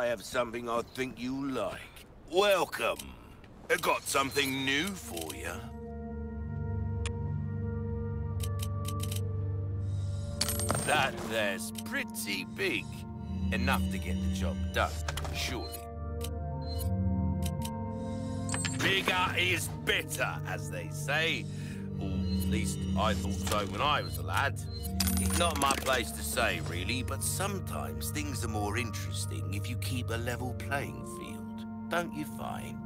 I have something I think you like. Welcome. I got something new for you. That there's pretty big. Enough to get the job done, surely. Bigger is better, as they say. Or at least I thought so when I was a lad. Not my place to say, really, but sometimes things are more interesting if you keep a level playing field, don't you find?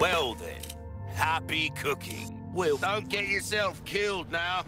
Well then, happy cooking. Well, don't get yourself killed now.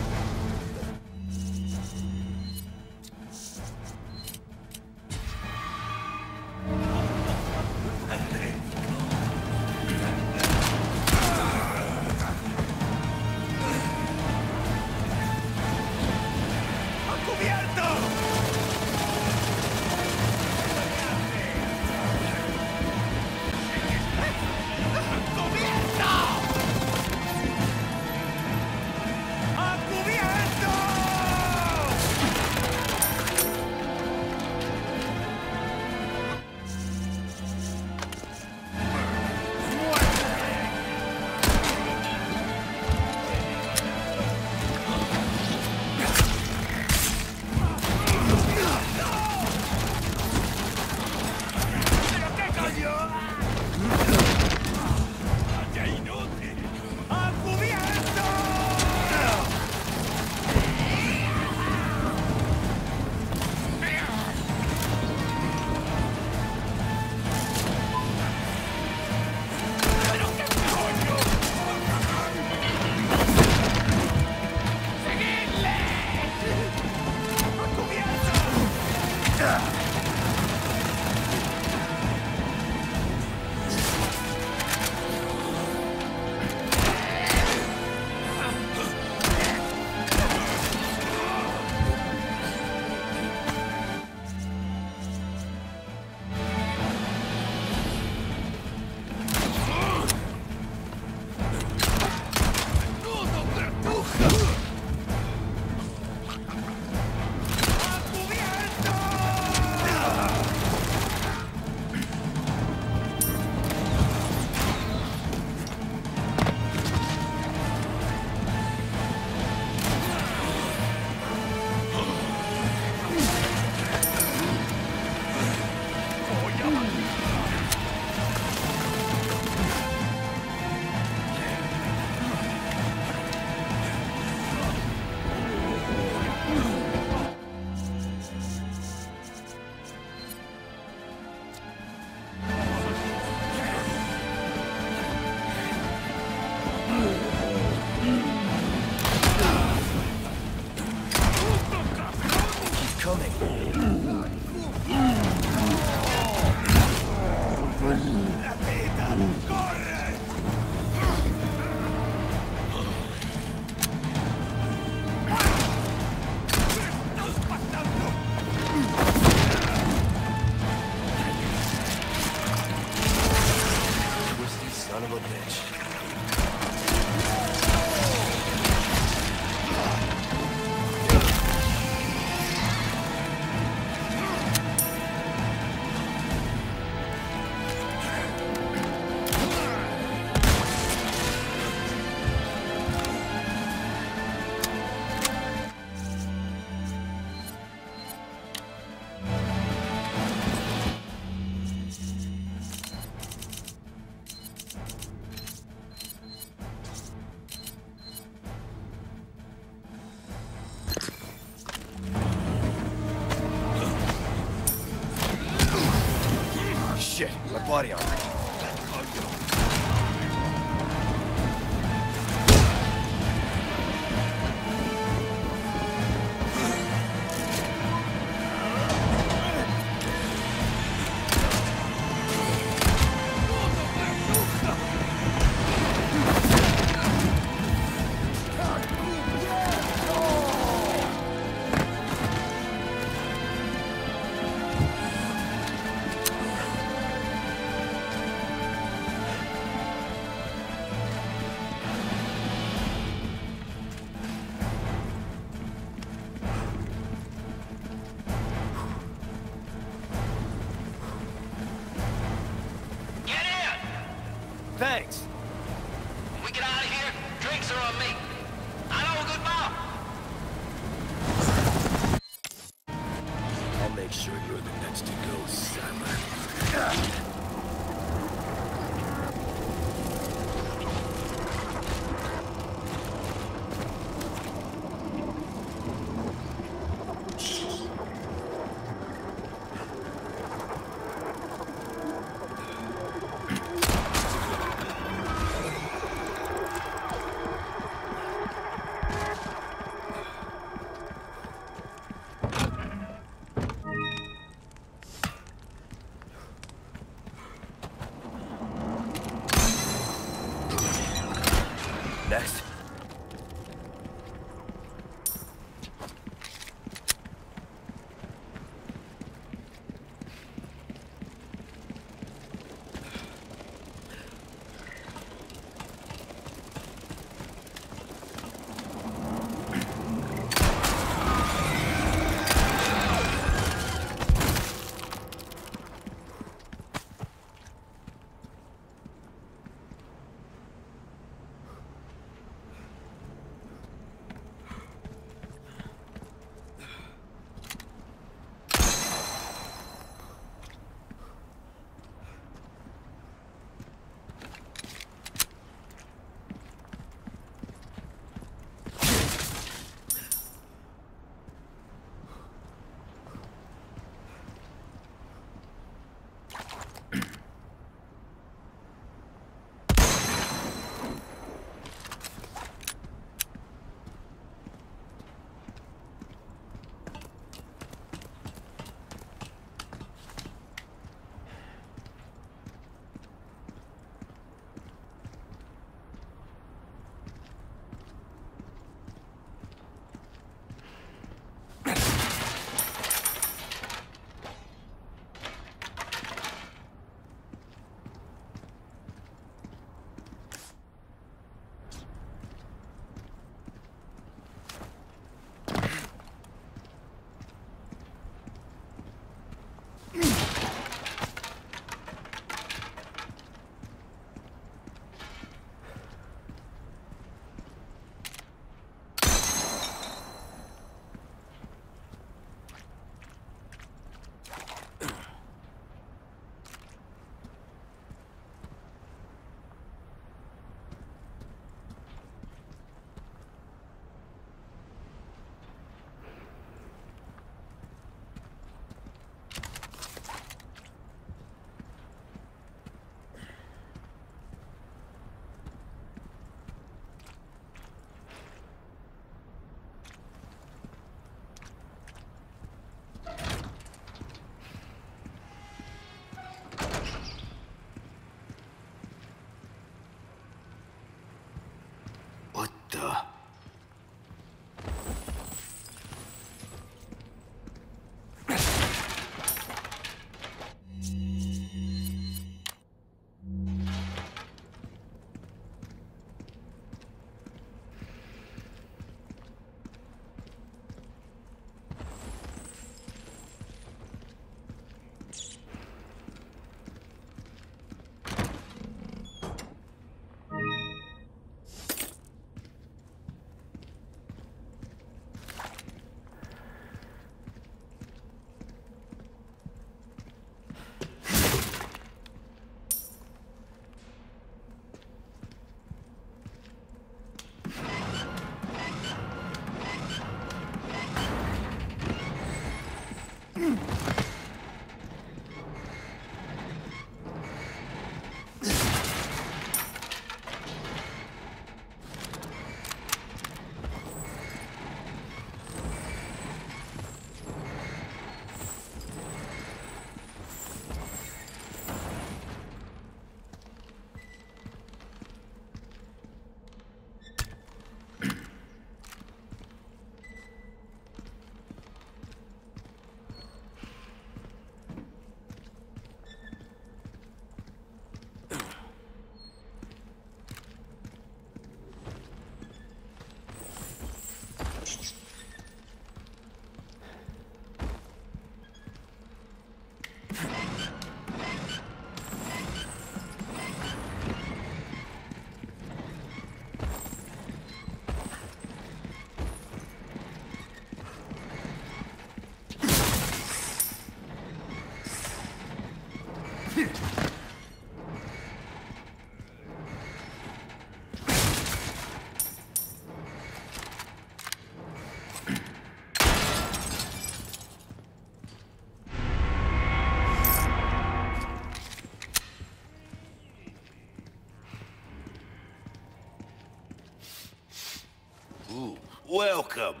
Welcome.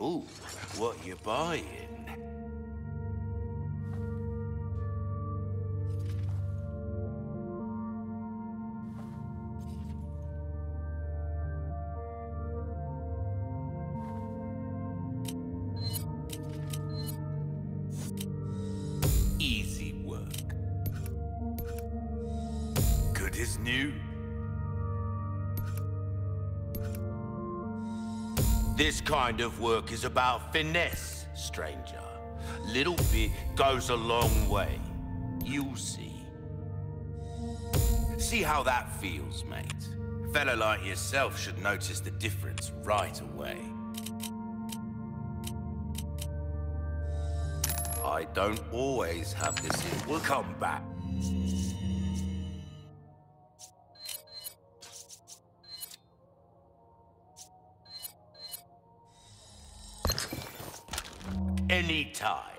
Ooh, what you buying? Kind of work is about finesse, stranger. Little bit goes a long way. You'll see. See how that feels, mate. A fellow like yourself should notice the difference right away. I don't always have this in. We'll come back. Anytime.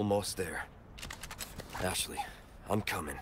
Almost there. Ashley, I'm coming.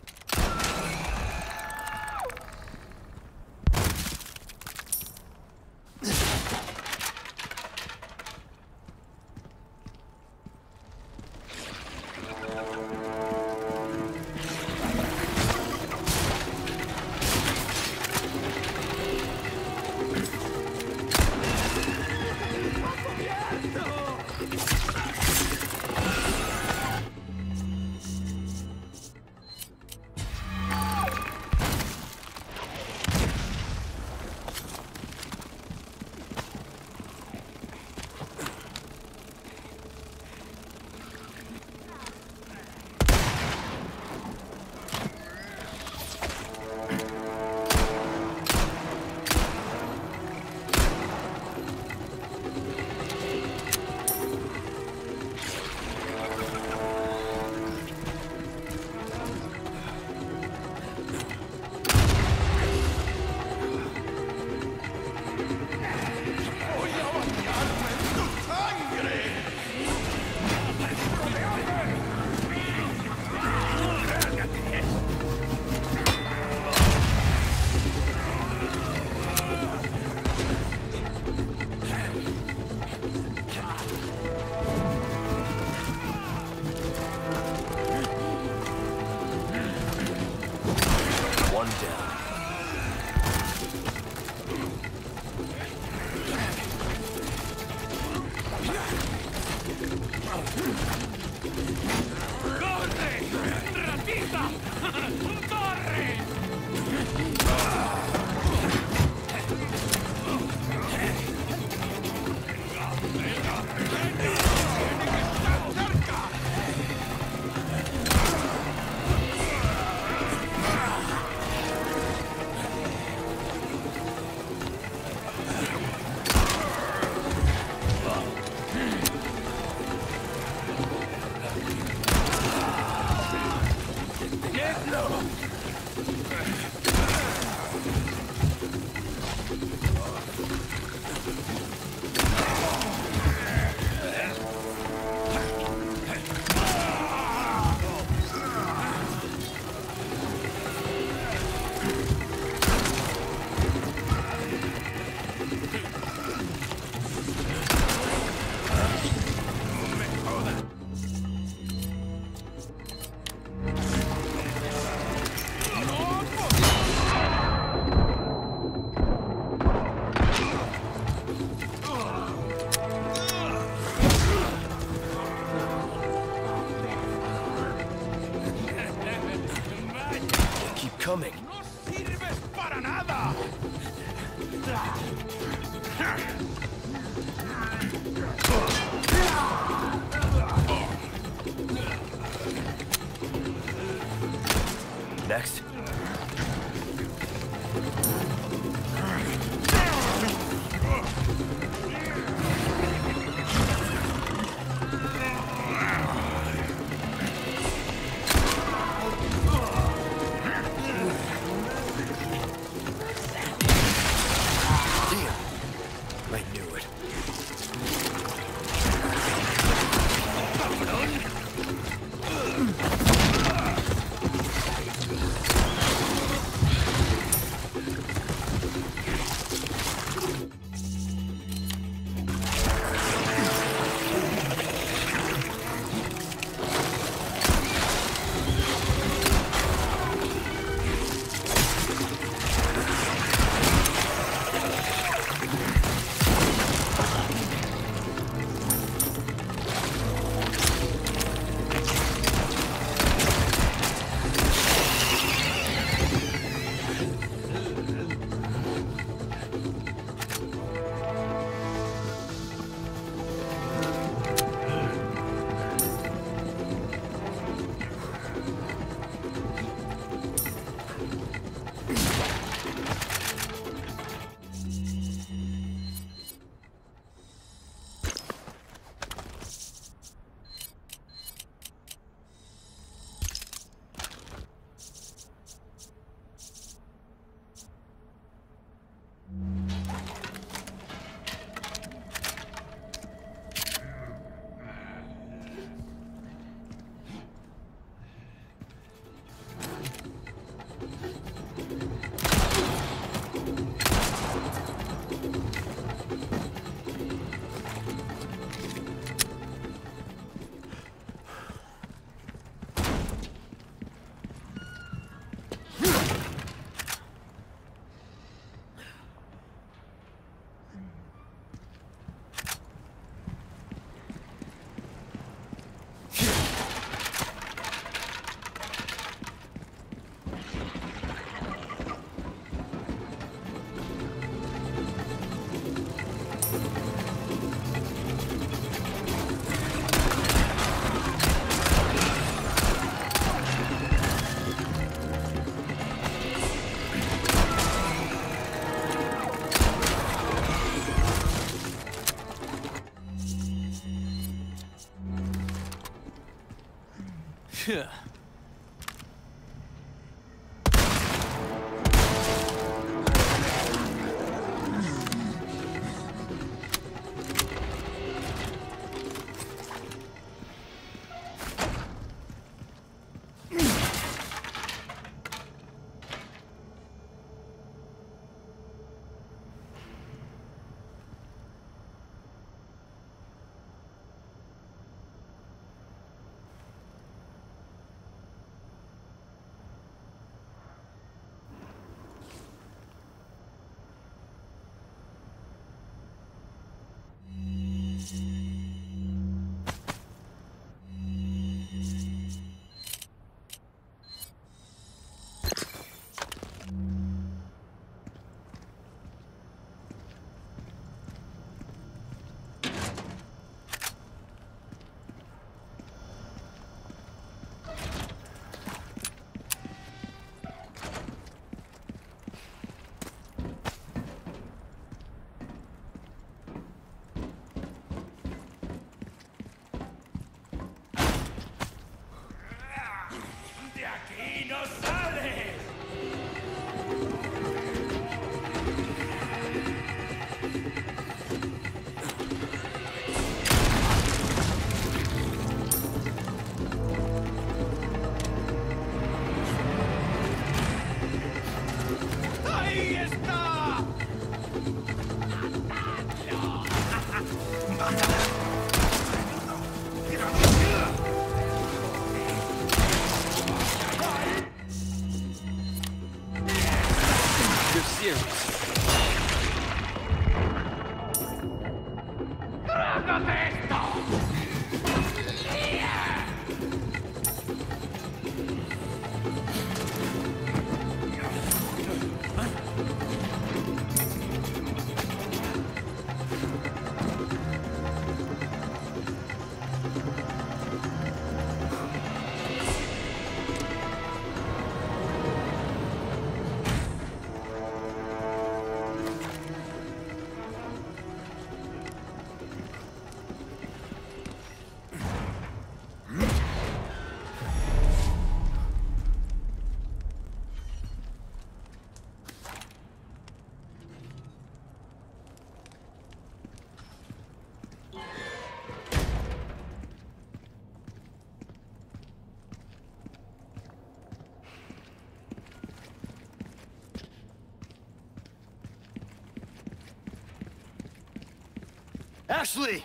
Ashley!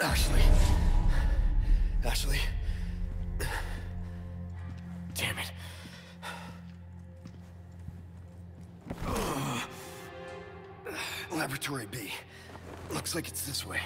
Ashley. Ashley. Damn it. Laboratory B. Looks like it's this way.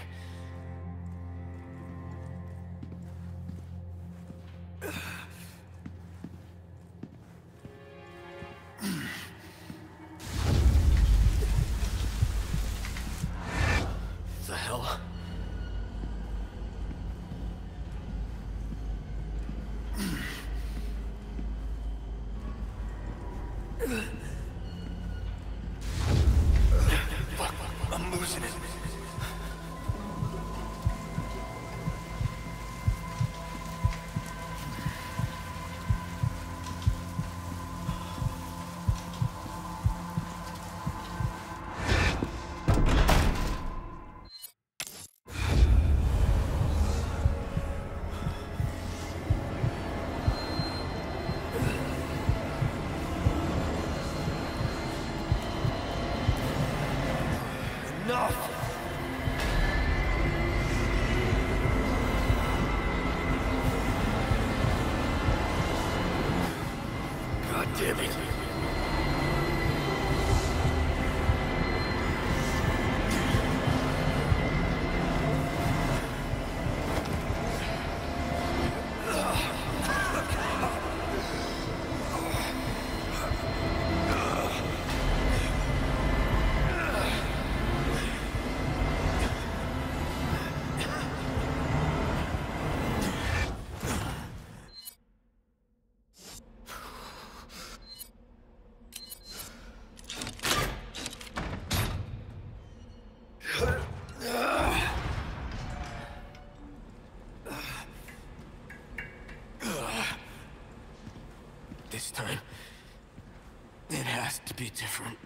Be different.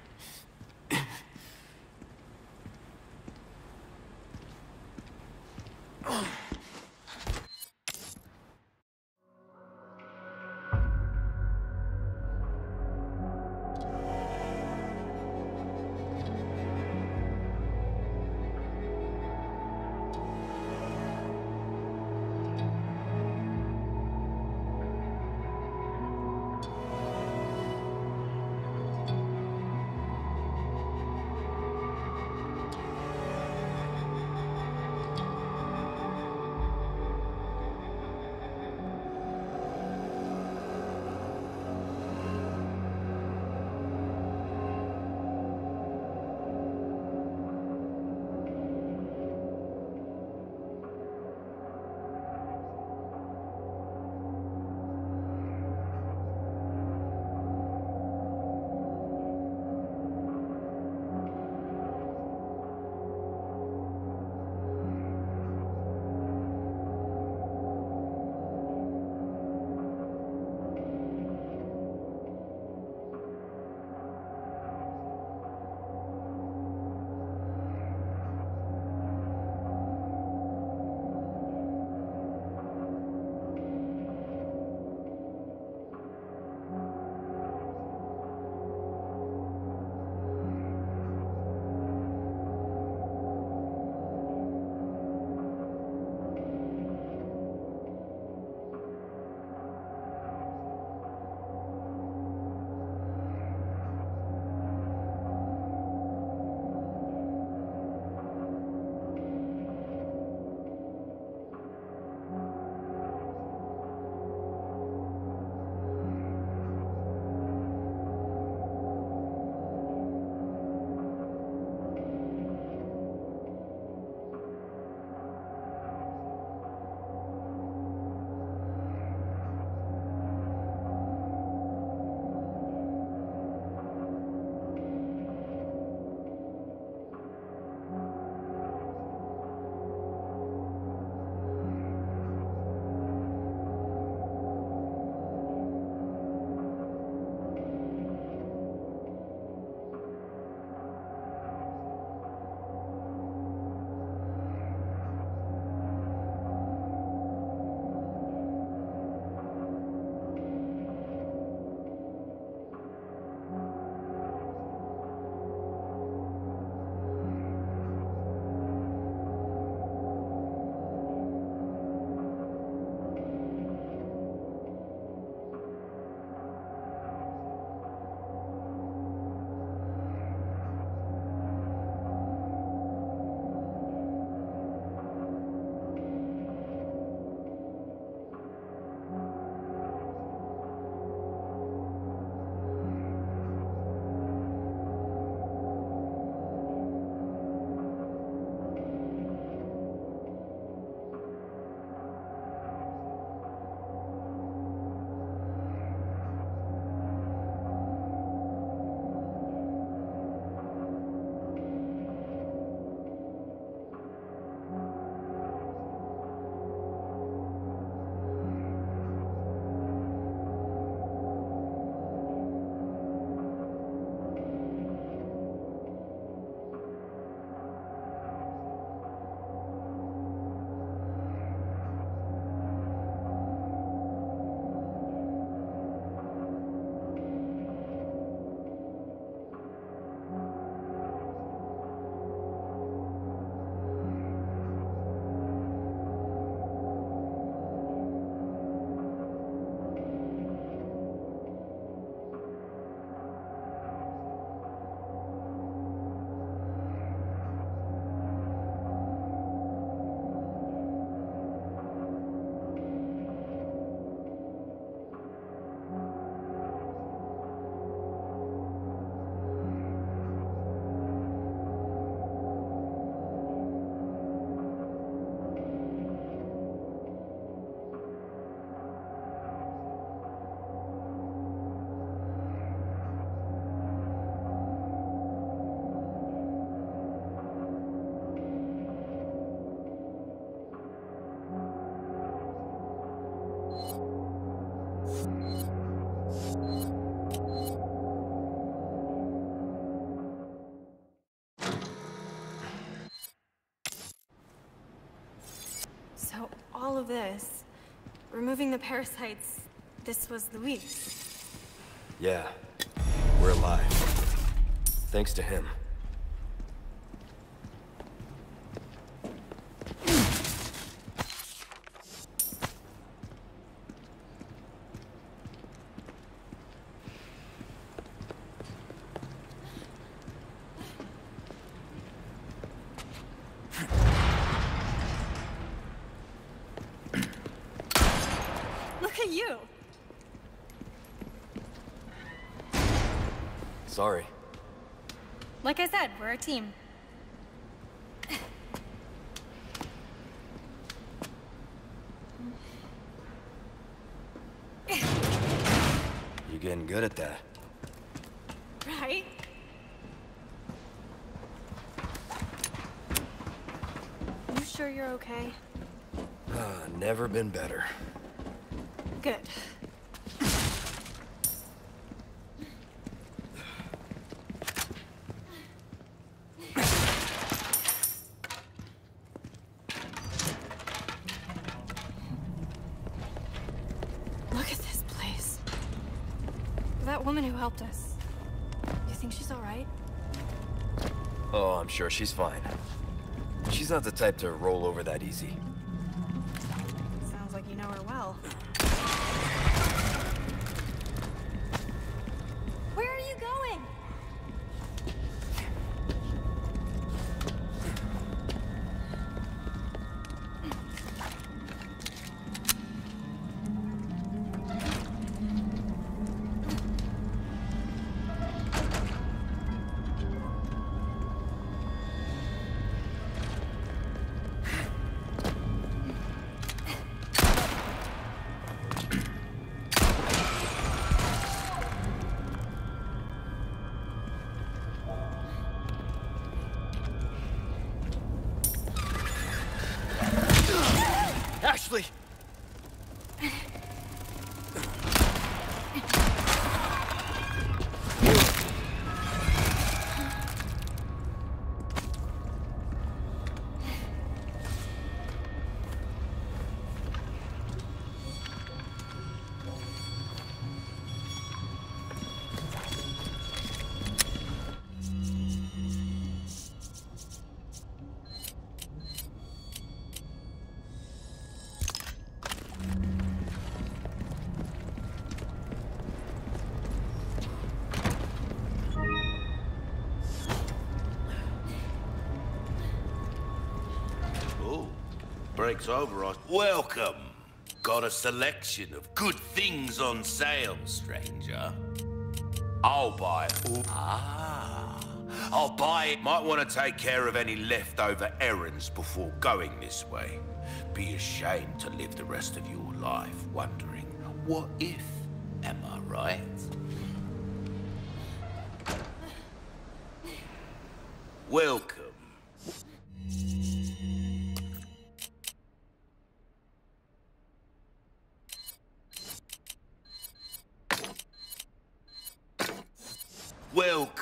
This, removing the parasites, this was the Luis. Yeah. We're alive. Thanks to him. Look at you! Sorry. Like I said, we're a team. You getting good at that. Right? You sure you're okay? Ah, never been better. Good. Look at this place. That woman who helped us. You think she's alright? Oh, I'm sure she's fine. She's not the type to roll over that easy. Sounds like you know her well. Where are you going? Breaks over us. Welcome. Got a selection of good things on sale, stranger. I'll buy it. all. Ah, I'll buy it. Might want to take care of any leftover errands before going this way. Be ashamed to live the rest of your life wondering, what if? Am I right? Welcome.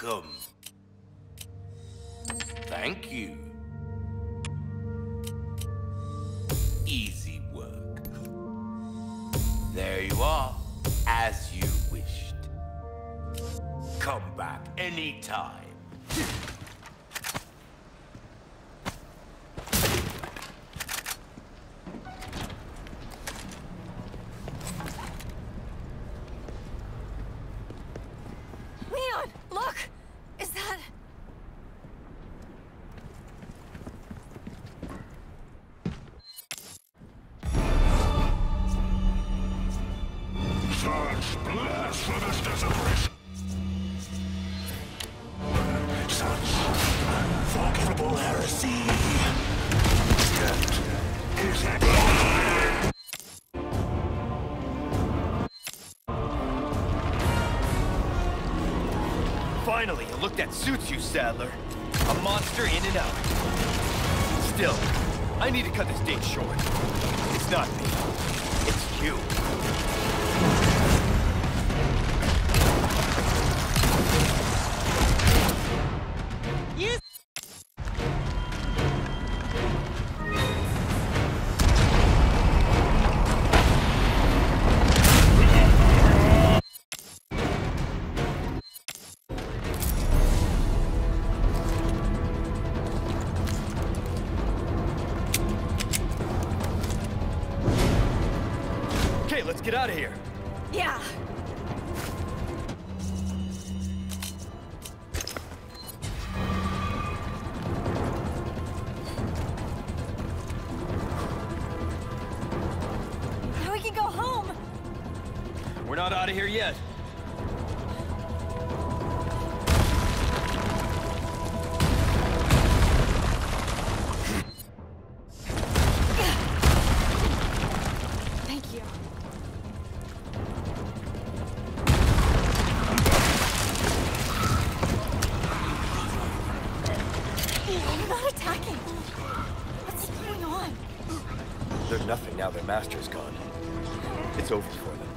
Welcome. Finally, a look that suits you, Sadler. A monster in and out. Still, I need to cut this date short. It's not me. It's you. Master's gone. It's over for them.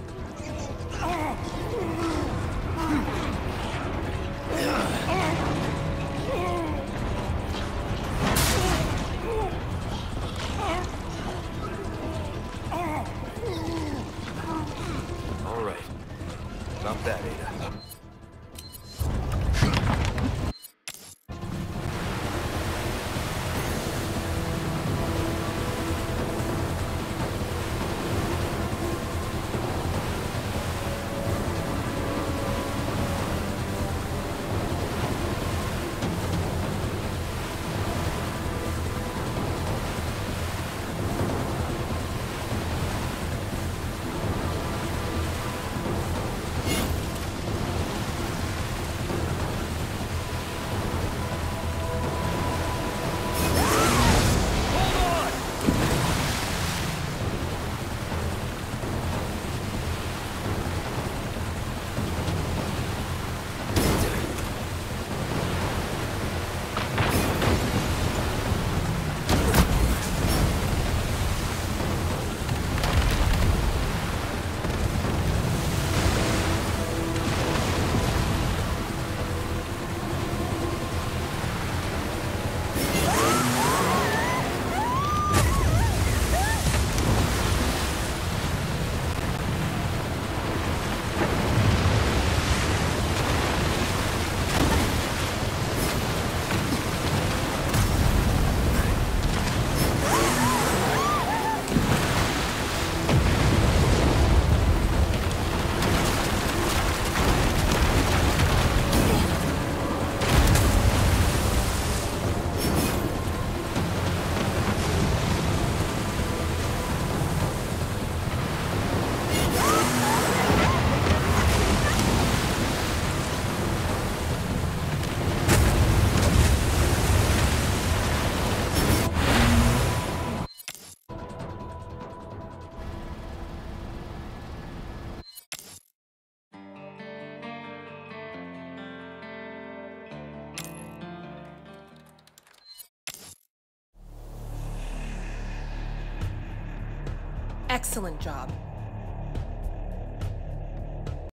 Excellent job.